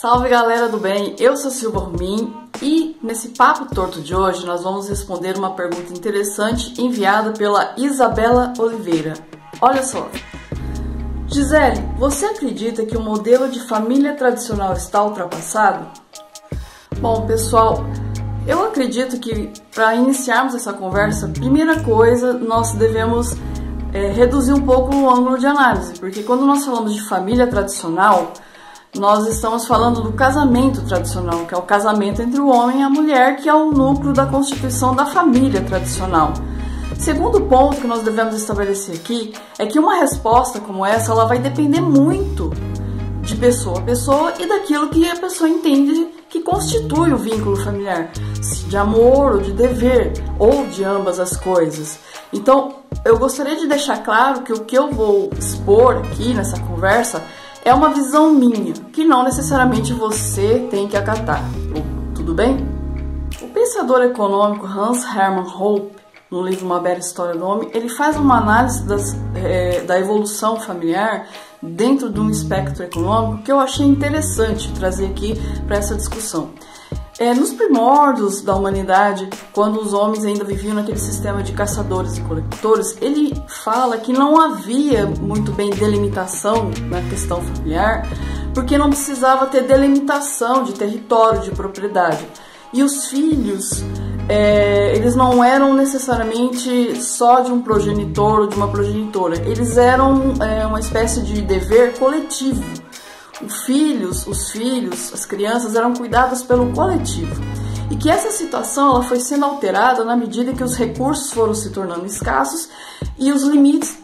Salve galera do bem, eu sou Silva Rumin e nesse Papo Torto de hoje nós vamos responder uma pergunta interessante enviada pela Isabela Oliveira. Olha só. Gisele, você acredita que o modelo de família tradicional está ultrapassado? Bom, pessoal, eu acredito que para iniciarmos essa conversa, primeira coisa, nós devemos é, reduzir um pouco o ângulo de análise, porque quando nós falamos de família tradicional, nós estamos falando do casamento tradicional, que é o casamento entre o homem e a mulher, que é o núcleo da constituição da família tradicional. Segundo ponto que nós devemos estabelecer aqui é que uma resposta como essa ela vai depender muito de pessoa a pessoa e daquilo que a pessoa entende que constitui o vínculo familiar, de amor ou de dever, ou de ambas as coisas. Então, eu gostaria de deixar claro que o que eu vou expor aqui nessa conversa é uma visão minha, que não necessariamente você tem que acatar. Tudo bem? O pensador econômico Hans Hermann Hoppe, no livro Uma Bela História do Homem, ele faz uma análise das, é, da evolução familiar dentro de um espectro econômico que eu achei interessante trazer aqui para essa discussão. É, nos primórdios da humanidade, quando os homens ainda viviam naquele sistema de caçadores e coletores, ele fala que não havia muito bem delimitação na questão familiar, porque não precisava ter delimitação de território, de propriedade. E os filhos, é, eles não eram necessariamente só de um progenitor ou de uma progenitora, eles eram é, uma espécie de dever coletivo os filhos, os filhos, as crianças eram cuidadas pelo coletivo. E que essa situação ela foi sendo alterada na medida que os recursos foram se tornando escassos e os limites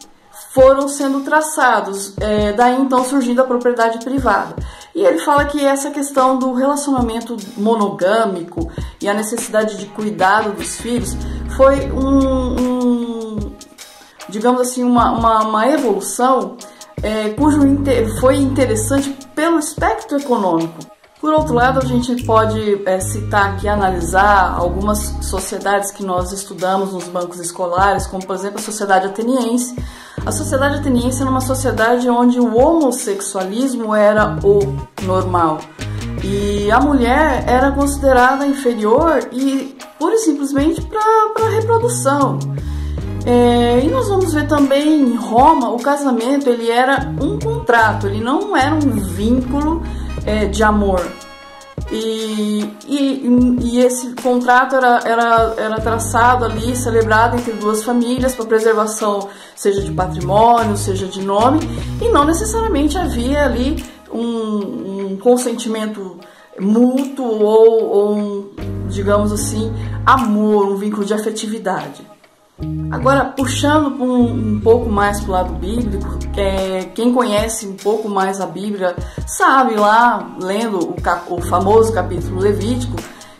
foram sendo traçados, é, daí então surgindo a propriedade privada. E ele fala que essa questão do relacionamento monogâmico e a necessidade de cuidado dos filhos foi um, um digamos assim, uma, uma, uma evolução é, cujo foi interessante pelo espectro econômico. Por outro lado, a gente pode é, citar aqui, analisar algumas sociedades que nós estudamos nos bancos escolares, como por exemplo a sociedade ateniense. A sociedade ateniense era uma sociedade onde o homossexualismo era o normal e a mulher era considerada inferior e pura e simplesmente para reprodução. É, e nós vamos ver também em Roma o casamento ele era um contrato, ele não era um vínculo é, de amor. E, e, e, esse contrato era, era, era traçado ali, celebrado entre duas famílias para preservação, seja de patrimônio, seja de nome, e não necessariamente havia ali um, um consentimento mútuo ou, ou um, digamos assim, amor, um vínculo de afetividade. Agora, puxando um, um pouco mais para o lado bíblico, é, quem conhece um pouco mais a Bíblia sabe lá, lendo o, o famoso capítulo Levítico,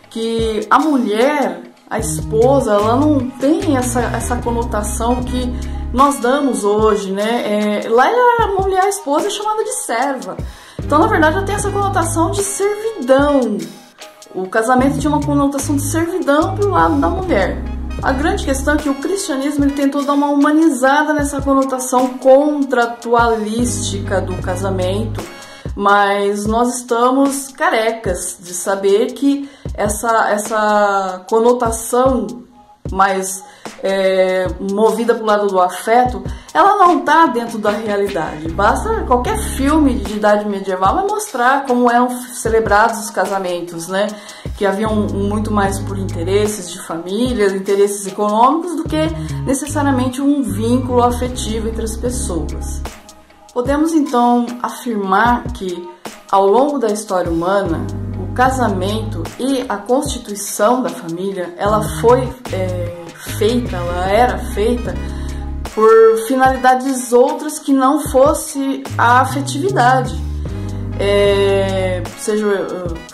que a mulher, a esposa, ela não tem essa, essa conotação que nós damos hoje, né? É, lá a mulher, a esposa, é chamada de serva. Então, na verdade, ela tem essa conotação de servidão. O casamento tinha uma conotação de servidão para o lado da mulher. A grande questão é que o cristianismo ele tentou dar uma humanizada nessa conotação contratualística do casamento, mas nós estamos carecas de saber que essa, essa conotação mais é, movida para o lado do afeto, ela não está dentro da realidade. Basta qualquer filme de idade medieval vai mostrar como eram celebrados os casamentos, né? que haviam muito mais por interesses de família, interesses econômicos, do que necessariamente um vínculo afetivo entre as pessoas. Podemos então afirmar que, ao longo da história humana, o casamento e a constituição da família, ela foi é, feita, ela era feita por finalidades outras que não fosse a afetividade. É, seja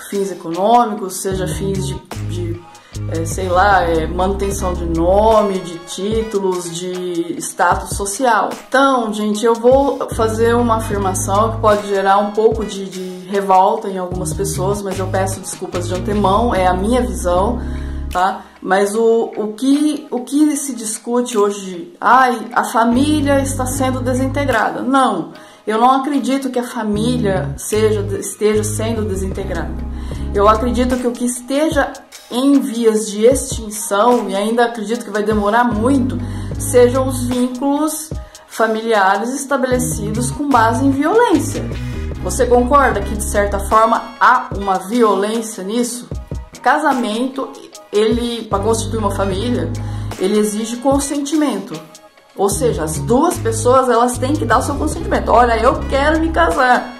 fins econômicos, seja fins de, de é, sei lá, é, manutenção de nome, de títulos, de status social. Então, gente, eu vou fazer uma afirmação que pode gerar um pouco de, de revolta em algumas pessoas, mas eu peço desculpas de antemão, é a minha visão, tá? Mas o, o, que, o que se discute hoje, ai, a família está sendo desintegrada. Não, Eu não acredito que a família seja, esteja sendo desintegrada. Eu acredito que o que esteja em vias de extinção, e ainda acredito que vai demorar muito, sejam os vínculos familiares estabelecidos com base em violência. Você concorda que de certa forma há uma violência nisso? Casamento, ele para constituir uma família, ele exige consentimento. Ou seja, as duas pessoas elas têm que dar o seu consentimento. Olha, eu quero me casar.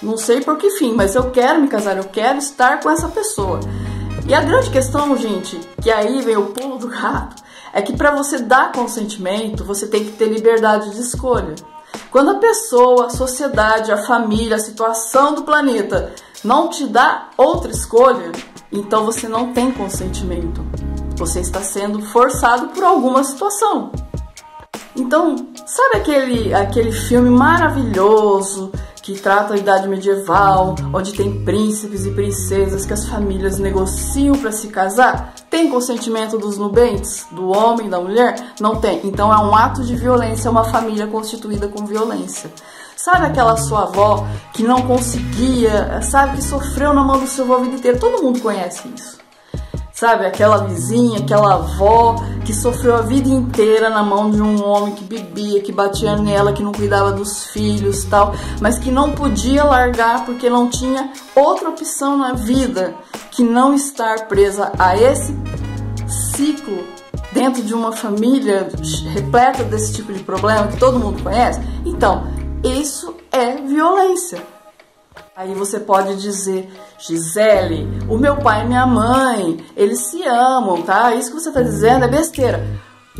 Não sei por que fim, mas eu quero me casar, eu quero estar com essa pessoa. E a grande questão, gente, que aí vem o pulo do gato, é que para você dar consentimento, você tem que ter liberdade de escolha. Quando a pessoa, a sociedade, a família, a situação do planeta não te dá outra escolha, então você não tem consentimento. Você está sendo forçado por alguma situação. Então, sabe aquele, aquele filme maravilhoso que trata a idade medieval, onde tem príncipes e princesas que as famílias negociam para se casar? Tem consentimento dos nubentes, do homem, da mulher? Não tem. Então é um ato de violência, é uma família constituída com violência. Sabe aquela sua avó que não conseguia, sabe, que sofreu na mão do seu avô a vida inteira? Todo mundo conhece isso. Sabe, aquela vizinha, aquela avó que sofreu a vida inteira na mão de um homem que bebia, que batia nela, que não cuidava dos filhos tal, mas que não podia largar porque não tinha outra opção na vida que não estar presa a esse ciclo dentro de uma família repleta desse tipo de problema que todo mundo conhece. Então, isso é violência. Aí você pode dizer, Gisele, o meu pai e minha mãe, eles se amam, tá? Isso que você tá dizendo é besteira.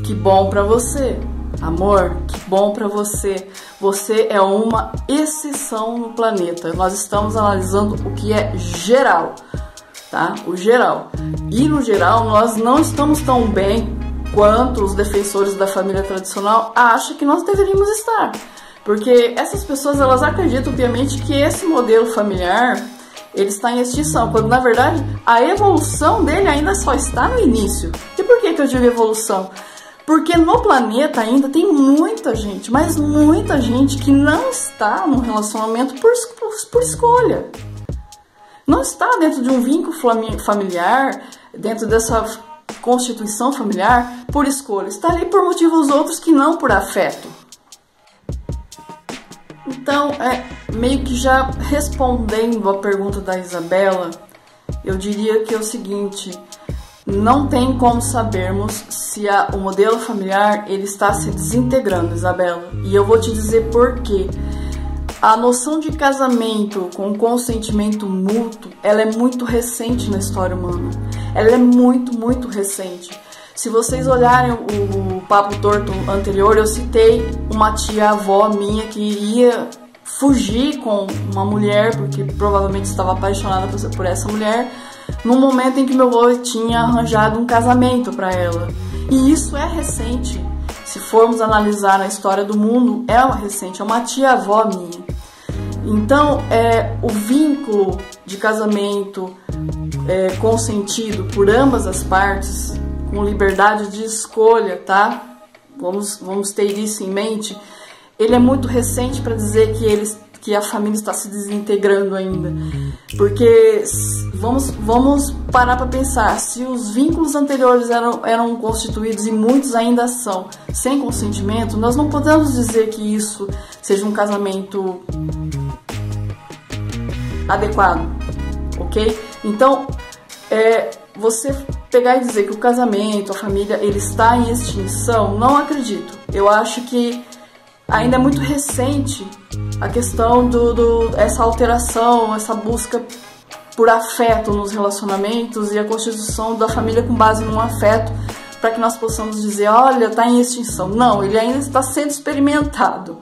Que bom para você. Amor, que bom para você. Você é uma exceção no planeta. Nós estamos analisando o que é geral, tá? O geral. E no geral, nós não estamos tão bem quanto os defensores da família tradicional acham que nós deveríamos estar. Porque essas pessoas elas acreditam piamente que esse modelo familiar ele está em extinção, quando na verdade a evolução dele ainda só está no início. E por que, que eu digo evolução? Porque no planeta ainda tem muita gente, mas muita gente que não está no relacionamento por, por, por escolha. Não está dentro de um vínculo familiar, dentro dessa constituição familiar por escolha. Está ali por motivos outros que não por afeto. Então, é, meio que já respondendo a pergunta da Isabela, eu diria que é o seguinte: não tem como sabermos se a, o modelo familiar ele está se desintegrando, Isabela. E eu vou te dizer por quê. A noção de casamento com consentimento mútuo, ela é muito recente na história humana. Ela é muito, muito recente. Se vocês olharem o, o papo torto anterior, eu citei uma tia-avó minha que ia fugir com uma mulher, porque provavelmente estava apaixonada por essa mulher, no momento em que meu avô tinha arranjado um casamento para ela. E isso é recente. Se formos analisar na história do mundo, é uma recente, é uma tia-avó minha. Então, é, o vínculo de casamento é, consentido por ambas as partes com liberdade de escolha, tá? Vamos, vamos ter isso em mente. Ele é muito recente para dizer que eles que a família está se desintegrando ainda. Porque vamos, vamos parar para pensar, se os vínculos anteriores eram, eram constituídos e muitos ainda são sem consentimento, nós não podemos dizer que isso seja um casamento adequado, ok? Então, é, você pegar e dizer que o casamento, a família, ele está em extinção, não acredito. Eu acho que ainda é muito recente a questão do, do essa alteração, essa busca por afeto nos relacionamentos e a constituição da família com base num afeto para que nós possamos dizer, olha, está em extinção. Não, ele ainda está sendo experimentado.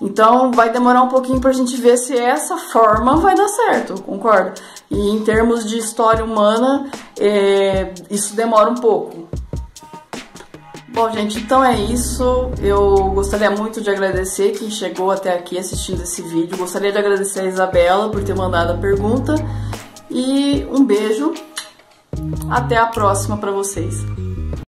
Então vai demorar um pouquinho para a gente ver se essa forma vai dar certo, concorda? E em termos de história humana, é, isso demora um pouco. Bom, gente, então é isso. Eu gostaria muito de agradecer quem chegou até aqui assistindo esse vídeo. Gostaria de agradecer a Isabela por ter mandado a pergunta. E um beijo. Até a próxima para vocês.